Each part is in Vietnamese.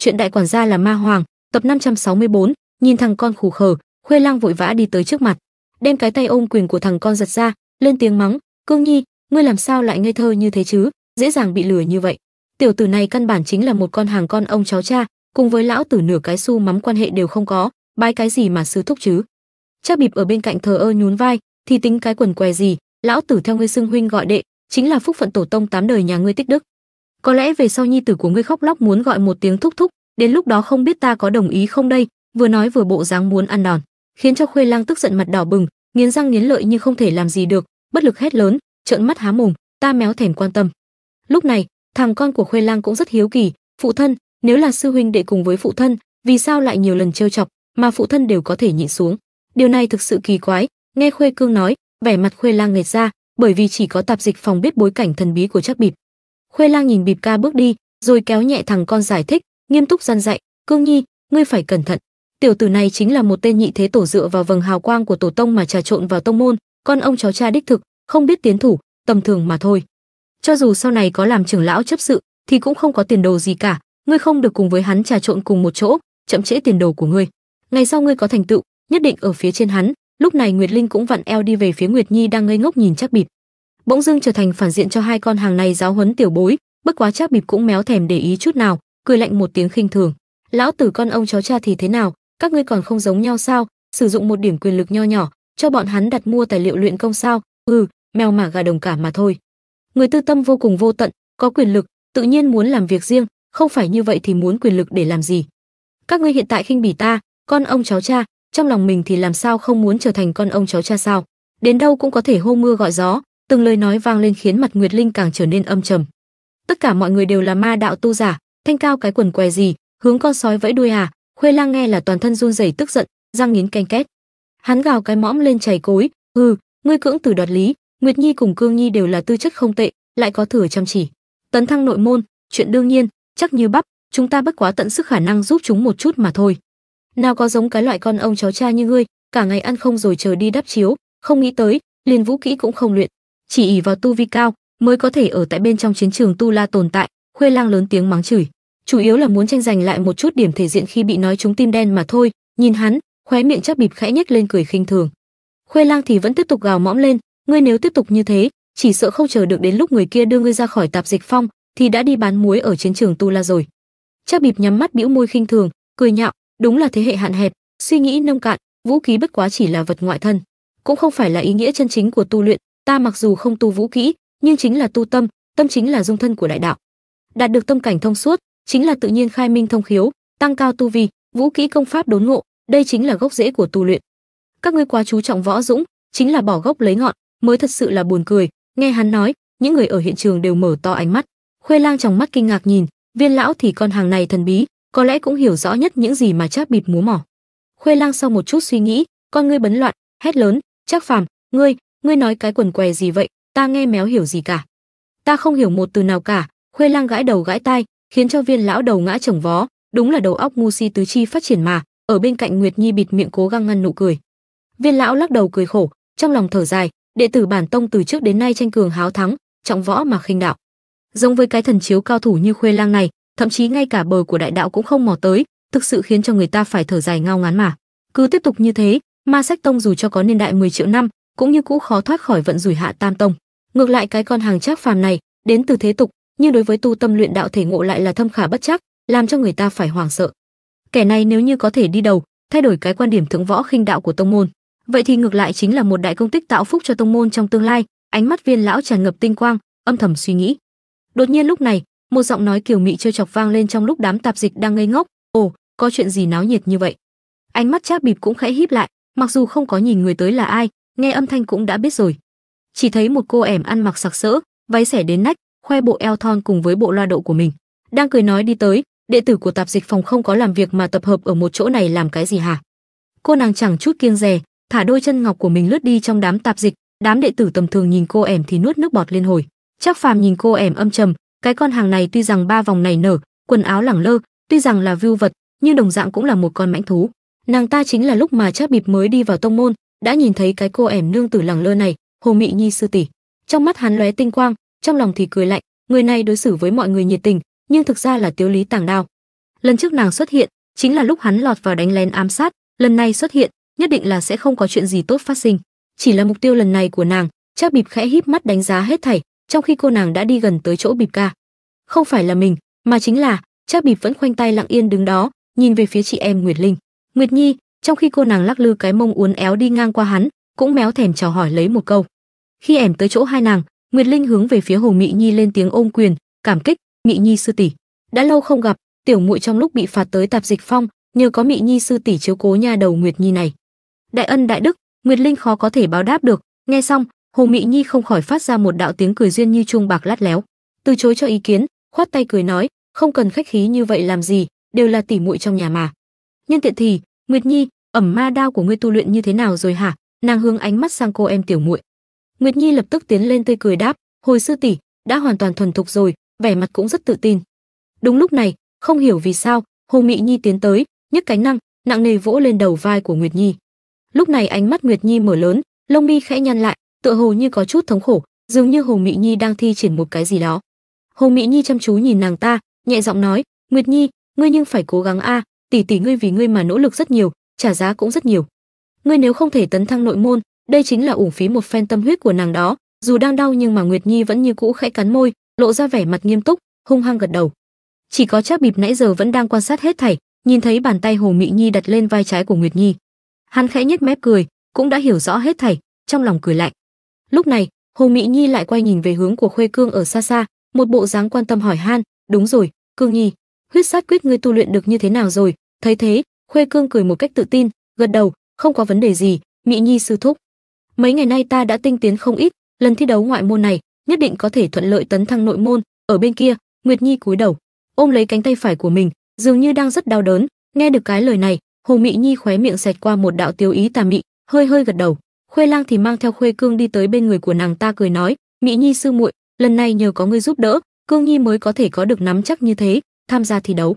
chuyện đại quản gia là ma hoàng, tập 564, nhìn thằng con khủ khờ, Khuê Lang vội vã đi tới trước mặt, đem cái tay ôm quyền của thằng con giật ra, lên tiếng mắng, "Cương Nhi, ngươi làm sao lại ngây thơ như thế chứ, dễ dàng bị lừa như vậy. Tiểu tử này căn bản chính là một con hàng con ông cháu cha, cùng với lão tử nửa cái xu mắm quan hệ đều không có, bái cái gì mà sư thúc chứ?" Cha bịp ở bên cạnh thờ ơ nhún vai, thì tính cái quần què gì, lão tử theo ngươi xưng huynh gọi đệ, chính là phúc phận tổ tông tám đời nhà ngươi tích đức. Có lẽ về sau nhi tử của ngươi khóc lóc muốn gọi một tiếng thúc thúc, đến lúc đó không biết ta có đồng ý không đây, vừa nói vừa bộ dáng muốn ăn đòn, khiến cho Khuê Lang tức giận mặt đỏ bừng, nghiến răng nghiến lợi nhưng không thể làm gì được, bất lực hét lớn, trợn mắt há mồm, ta méo thèm quan tâm. Lúc này, thằng con của Khuê Lang cũng rất hiếu kỳ, phụ thân, nếu là sư huynh đệ cùng với phụ thân, vì sao lại nhiều lần trêu chọc, mà phụ thân đều có thể nhịn xuống. Điều này thực sự kỳ quái, nghe Khuê Cương nói, vẻ mặt Khuê Lang nghệt ra, bởi vì chỉ có tạp dịch phòng biết bối cảnh thần bí của chắc bịp. Khuê Lang nhìn bịp ca bước đi, rồi kéo nhẹ thằng con giải thích, nghiêm túc gian dạy, "Cương Nhi, ngươi phải cẩn thận. Tiểu tử này chính là một tên nhị thế tổ dựa vào vầng hào quang của tổ tông mà trà trộn vào tông môn, con ông cháu cha đích thực, không biết tiến thủ, tầm thường mà thôi. Cho dù sau này có làm trưởng lão chấp sự, thì cũng không có tiền đồ gì cả, ngươi không được cùng với hắn trà trộn cùng một chỗ, chậm trễ tiền đồ của ngươi. Ngày sau ngươi có thành tựu, nhất định ở phía trên hắn." Lúc này Nguyệt Linh cũng vặn eo đi về phía Nguyệt Nhi đang ngây ngốc nhìn chắc bịp. Bỗng dưng trở thành phản diện cho hai con hàng này giáo huấn tiểu bối, bất quá chắc bịp cũng méo thèm để ý chút nào, cười lạnh một tiếng khinh thường. Lão tử con ông cháu cha thì thế nào, các ngươi còn không giống nhau sao? Sử dụng một điểm quyền lực nho nhỏ, cho bọn hắn đặt mua tài liệu luyện công sao? Ừ, mèo mà gà đồng cả mà thôi. Người tư tâm vô cùng vô tận, có quyền lực, tự nhiên muốn làm việc riêng, không phải như vậy thì muốn quyền lực để làm gì? Các ngươi hiện tại khinh bỉ ta, con ông cháu cha, trong lòng mình thì làm sao không muốn trở thành con ông cháu cha sao? Đến đâu cũng có thể hô mưa gọi gió, từng lời nói vang lên khiến mặt Nguyệt Linh càng trở nên âm trầm. Tất cả mọi người đều là ma đạo tu giả, thanh cao cái quần què gì, hướng con sói vẫy đuôi à? Khuê Lang nghe là toàn thân run rẩy tức giận, răng nghiến ken két. Hắn gào cái mõm lên chảy cối, "Hừ, ngươi cưỡng từ đoạt lý, Nguyệt Nhi cùng Cương Nhi đều là tư chất không tệ, lại có thừa chăm chỉ. Tấn thăng nội môn, chuyện đương nhiên, chắc như bắp, chúng ta bất quá tận sức khả năng giúp chúng một chút mà thôi. Nào có giống cái loại con ông cháu cha như ngươi, cả ngày ăn không rồi chờ đi đắp chiếu, không nghĩ tới, liền vũ kỹ cũng không luyện, chỉ ỷ vào tu vi cao mới có thể ở tại bên trong chiến trường tu la tồn tại." Khuê Lang lớn tiếng mắng chửi, chủ yếu là muốn tranh giành lại một chút điểm thể diện khi bị nói chúng tim đen mà thôi. Nhìn hắn, khóe miệng chắc bịp khẽ nhếch lên cười khinh thường. Khuê Lang thì vẫn tiếp tục gào mõm lên, ngươi nếu tiếp tục như thế, chỉ sợ không chờ được đến lúc người kia đưa ngươi ra khỏi tạp dịch phong, thì đã đi bán muối ở chiến trường tu la rồi. Chắc bịp nhắm mắt bĩu môi khinh thường, cười nhạo, đúng là thế hệ hạn hẹp, suy nghĩ nông cạn, vũ khí bất quá chỉ là vật ngoại thân, cũng không phải là ý nghĩa chân chính của tu luyện, ta mặc dù không tu vũ kỹ, nhưng chính là tu tâm, tâm chính là dung thân của đại đạo. Đạt được tâm cảnh thông suốt, chính là tự nhiên khai minh thông khiếu, tăng cao tu vi, vũ kỹ công pháp đốn ngộ, đây chính là gốc rễ của tu luyện. Các ngươi quá chú trọng võ dũng, chính là bỏ gốc lấy ngọn, mới thật sự là buồn cười. Nghe hắn nói, những người ở hiện trường đều mở to ánh mắt. Khuê Lang trong mắt kinh ngạc nhìn, Viên lão thì con hàng này thần bí, có lẽ cũng hiểu rõ nhất những gì mà Trác Bịp múa mỏ. Khuê Lang sau một chút suy nghĩ, con ngươi bấn loạn, hét lớn, "Trác Phàm, ngươi, ngươi nói cái quần què gì vậy? Ta nghe méo hiểu gì cả." Ta không hiểu một từ nào cả, Khuê Lang gãi đầu gãi tai, khiến cho Viên lão đầu ngã chồng vó, đúng là đầu óc ngu si tứ chi phát triển mà, ở bên cạnh Nguyệt Nhi bịt miệng cố gắng ngăn nụ cười. Viên lão lắc đầu cười khổ, trong lòng thở dài, đệ tử bản tông từ trước đến nay tranh cường háo thắng, trọng võ mà khinh đạo. Giống với cái thần chiếu cao thủ như Khuê Lang này, thậm chí ngay cả bờ của đại đạo cũng không mò tới, thực sự khiến cho người ta phải thở dài ngao ngán mà. Cứ tiếp tục như thế, Ma Sách Tông dù cho có niên đại 10 triệu năm, cũng như cũ khó thoát khỏi vận rủi hạ Tam Tông. Ngược lại cái con hàng trác phàm này, đến từ thế tục, nhưng đối với tu tâm luyện đạo thể ngộ lại là thâm khả bất chắc, làm cho người ta phải hoảng sợ. Kẻ này nếu như có thể đi đầu, thay đổi cái quan điểm thượng võ khinh đạo của tông môn, vậy thì ngược lại chính là một đại công tích tạo phúc cho tông môn trong tương lai. Ánh mắt Viên lão tràn ngập tinh quang, âm thầm suy nghĩ. Đột nhiên lúc này, một giọng nói kiều mị chơi chọc vang lên trong lúc đám tạp dịch đang ngây ngốc. Ồ, có chuyện gì náo nhiệt như vậy? Ánh mắt Trác Bịp cũng khẽ híp lại, mặc dù không có nhìn người tới là ai, nghe âm thanh cũng đã biết rồi. Chỉ thấy một cô ẻm ăn mặc sặc sỡ, váy xẻ đến nách, khoe bộ eo thon cùng với bộ loa độ của mình, đang cười nói đi tới, đệ tử của tạp dịch phòng không có làm việc mà tập hợp ở một chỗ này làm cái gì hả? Cô nàng chẳng chút kiêng dè, thả đôi chân ngọc của mình lướt đi trong đám tạp dịch, đám đệ tử tầm thường nhìn cô ẻm thì nuốt nước bọt lên hồi. Chắc phàm nhìn cô ẻm âm trầm, cái con hàng này tuy rằng ba vòng này nở, quần áo lẳng lơ, tuy rằng là vưu vật, nhưng đồng dạng cũng là một con mãnh thú. Nàng ta chính là lúc mà chắc Bịp mới đi vào tông môn, đã nhìn thấy cái cô ẻm nương tử lẳng lơ này, Hồ Mị Nhi sư tỷ. Trong mắt hắn lóe tinh quang, trong lòng thì cười lạnh, người này đối xử với mọi người nhiệt tình, nhưng thực ra là tiếu lý tàng đao. Lần trước nàng xuất hiện, chính là lúc hắn lọt vào đánh lén ám sát, lần này xuất hiện, nhất định là sẽ không có chuyện gì tốt phát sinh. Chỉ là mục tiêu lần này của nàng, Trác Bịp khẽ híp mắt đánh giá hết thảy, trong khi cô nàng đã đi gần tới chỗ Bịp ca. Không phải là mình, mà chính là Trác Bịp vẫn khoanh tay lặng yên đứng đó, nhìn về phía chị em Nguyệt Linh. Nguyệt Nhi, trong khi cô nàng lắc lư cái mông uốn éo đi ngang qua hắn, cũng méo thèm chào hỏi lấy một câu. Khi ẻm tới chỗ hai nàng, Nguyệt Linh hướng về phía Hồ Mị Nhi lên tiếng ôm quyền, cảm kích, Mị Nhi sư tỷ. Đã lâu không gặp, tiểu muội trong lúc bị phạt tới tạp dịch phong, nhờ có Mị Nhi sư tỷ chiếu cố nha đầu Nguyệt Nhi này. Đại ân đại đức, Nguyệt Linh khó có thể báo đáp được, nghe xong, Hồ Mị Nhi không khỏi phát ra một đạo tiếng cười duyên như chuông bạc lát léo, từ chối cho ý kiến, khoát tay cười nói, không cần khách khí như vậy làm gì, đều là tỷ muội trong nhà mà. Nhân tiện thì, Nguyệt Nhi, ẩm ma đao của ngươi tu luyện như thế nào rồi hả? Nàng hướng ánh mắt sang cô em tiểu muội. Nguyệt Nhi lập tức tiến lên tươi cười đáp, hồi sư tỷ, đã hoàn toàn thuần thục rồi, vẻ mặt cũng rất tự tin. Đúng lúc này, không hiểu vì sao, Hồ Mị Nhi tiến tới, nhấc cánh năng, nặng nề vỗ lên đầu vai của Nguyệt Nhi. Lúc này ánh mắt Nguyệt Nhi mở lớn, lông mi khẽ nhăn lại, tựa hồ như có chút thống khổ, dường như Hồ Mị Nhi đang thi triển một cái gì đó. Hồ Mị Nhi chăm chú nhìn nàng ta, nhẹ giọng nói, "Nguyệt Nhi, ngươi nhưng phải cố gắng a, tỷ tỷ ngươi vì ngươi mà nỗ lực rất nhiều, trả giá cũng rất nhiều. Ngươi nếu không thể tấn thăng nội môn, đây chính là uổng phí một phen tâm huyết của nàng đó." Dù đang đau nhưng mà Nguyệt Nhi vẫn như cũ khẽ cắn môi, lộ ra vẻ mặt nghiêm túc, hung hăng gật đầu. Chỉ có Trác Bịp nãy giờ vẫn đang quan sát hết thảy, nhìn thấy bàn tay Hồ Mị Nhi đặt lên vai trái của Nguyệt Nhi. Hắn khẽ nhếch mép cười, cũng đã hiểu rõ hết thảy, trong lòng cười lạnh. Lúc này, Hồ Mị Nhi lại quay nhìn về hướng của Khuê Cương ở xa xa, một bộ dáng quan tâm hỏi han, "Đúng rồi, Cương Nhi, huyết sát quyết ngươi tu luyện được như thế nào rồi?" Thấy thế, Khuê Cương cười một cách tự tin, gật đầu, "Không có vấn đề gì, mỹ Nhi sư thúc. Mấy ngày nay ta đã tinh tiến không ít, lần thi đấu ngoại môn này, nhất định có thể thuận lợi tấn thăng nội môn." Ở bên kia, Nguyệt Nhi cúi đầu, ôm lấy cánh tay phải của mình, dường như đang rất đau đớn. Nghe được cái lời này, Hồ mỹ Nhi khóe miệng xẹt qua một đạo tiêu ý tà mị, hơi hơi gật đầu. Khuê Lang thì mang theo Khuê Cương đi tới bên người của nàng ta cười nói, mỹ Nhi sư muội, lần này nhờ có ngươi giúp đỡ, Cương Nhi mới có thể có được nắm chắc như thế, tham gia thi đấu.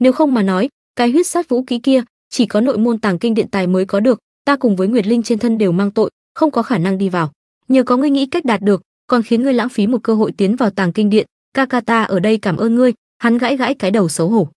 Nếu không mà nói, cái huyết sát vũ kỹ kia, chỉ có nội môn tàng kinh điện tài mới có được, ta cùng với Nguyệt Linh trên thân đều mang tội, không có khả năng đi vào. Nhờ có ngươi nghĩ cách đạt được, còn khiến ngươi lãng phí một cơ hội tiến vào tàng kinh điện, kakata ở đây cảm ơn ngươi." Hắn gãi gãi cái đầu xấu hổ.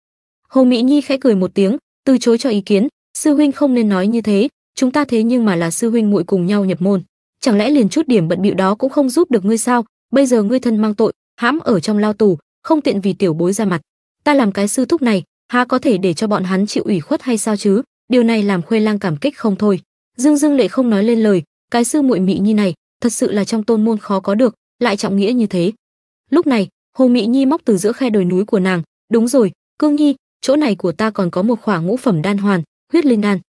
Hồ Mỹ Nhi khẽ cười một tiếng, từ chối cho ý kiến, sư huynh không nên nói như thế, chúng ta thế nhưng mà là sư huynh muội cùng nhau nhập môn, chẳng lẽ liền chút điểm bận bịu đó cũng không giúp được ngươi sao? Bây giờ ngươi thân mang tội, hãm ở trong lao tù, không tiện vì tiểu bối ra mặt. Ta làm cái sư thúc này, há có thể để cho bọn hắn chịu ủy khuất hay sao chứ? Điều này làm Khuê Lang cảm kích không thôi. Dương Dương Lệ không nói lên lời, cái sư muội Mỹ Nhi này, thật sự là trong tôn môn khó có được, lại trọng nghĩa như thế. Lúc này, Hồ Mỹ Nhi móc từ giữa khe đồi núi của nàng, "Đúng rồi, Cương Nhi, chỗ này của ta còn có một khỏa ngũ phẩm đan hoàn, huyết linh đan."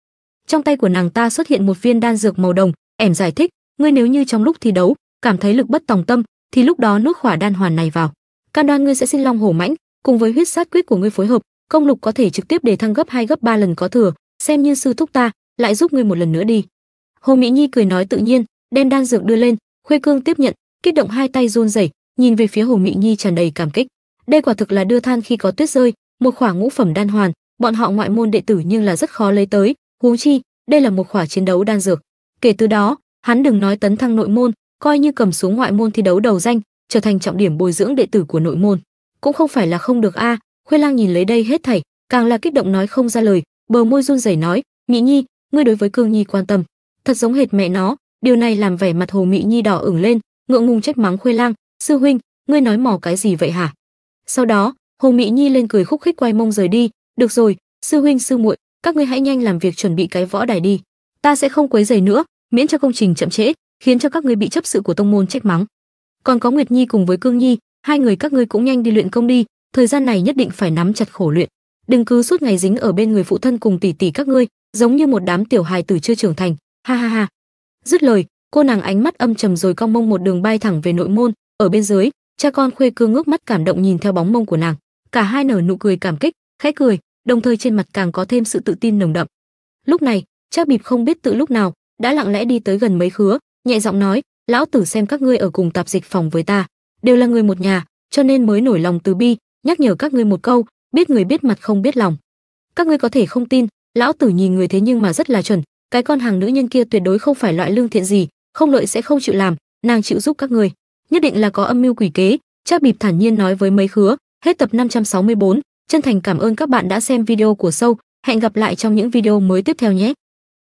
Trong tay của nàng ta xuất hiện một viên đan dược màu đồng, ẻm giải thích, "Ngươi nếu như trong lúc thi đấu cảm thấy lực bất tòng tâm, thì lúc đó nuốt khỏa đan hoàn này vào. Cam đoan ngươi sẽ sinh long hổ mãnh, cùng với huyết sát quyết của ngươi phối hợp, công lục có thể trực tiếp để thăng gấp hai gấp ba lần có thừa, xem như sư thúc ta, lại giúp ngươi một lần nữa đi." Hồ Mỹ Nhi cười nói tự nhiên, đem đan dược đưa lên, Khuê Cương tiếp nhận, kích động hai tay run rẩy, nhìn về phía Hồ mỹ Nhi tràn đầy cảm kích. Đây quả thực là đưa than khi có tuyết rơi, một khoảng ngũ phẩm đan hoàn, bọn họ ngoại môn đệ tử nhưng là rất khó lấy tới, huống chi, đây là một khỏa chiến đấu đan dược. Kể từ đó, hắn đừng nói tấn thăng nội môn, coi như cầm xuống ngoại môn thi đấu đầu danh, trở thành trọng điểm bồi dưỡng đệ tử của nội môn, cũng không phải là không được a. À, Khuê Lang nhìn lấy đây hết thảy, càng là kích động nói không ra lời, bờ môi run rẩy nói, mỹ Nhi, ngươi đối với Cương Nhi quan tâm, thật giống hệt mẹ nó." Điều này làm vẻ mặt Hồ mỹ Nhi đỏ ửng lên, ngượng ngùng trách mắng Khuê Lang, "Sư huynh, ngươi nói mò cái gì vậy hả?" Sau đó, Hồ mỹ Nhi lên cười khúc khích quay mông rời đi, "Được rồi, sư huynh sư muội, các ngươi hãy nhanh làm việc chuẩn bị cái võ đài đi. Ta sẽ không quấy rầy nữa, miễn cho công trình chậm trễ, khiến cho các ngươi bị chấp sự của tông môn trách mắng. Còn có Nguyệt Nhi cùng với Cương Nhi, hai người các ngươi cũng nhanh đi luyện công đi, thời gian này nhất định phải nắm chặt khổ luyện. Đừng cứ suốt ngày dính ở bên người phụ thân cùng tỷ tỷ các ngươi, giống như một đám tiểu hài tử chưa trưởng thành. Ha ha ha." Dứt lời, cô nàng ánh mắt âm trầm rồi cong mông một đường bay thẳng về nội môn, ở bên dưới, cha con Khuê Cương ngước mắt cảm động nhìn theo bóng mông của nàng cả hai nở nụ cười cảm kích khẽ cười đồng thời trên mặt càng có thêm sự tự tin nồng đậm lúc này cha bịp không biết tự lúc nào đã lặng lẽ đi tới gần mấy khứa nhẹ giọng nói lão tử xem các ngươi ở cùng tạp dịch phòng với ta đều là người một nhà cho nên mới nổi lòng từ bi nhắc nhở các ngươi một câu biết người biết mặt không biết lòng. Các ngươi có thể không tin lão tử nhìn người thế nhưng mà rất là chuẩn cái con hàng nữ nhân kia tuyệt đối không phải loại lương thiện gì không lợi sẽ không chịu làm nàng chịu giúp các ngươi. Nhất định là có âm mưu quỷ kế cha bịp thản nhiên nói với mấy khứa. Hết tập 564, Chân thành cảm ơn các bạn đã xem video của Sâu, hẹn gặp lại trong những video mới tiếp theo nhé.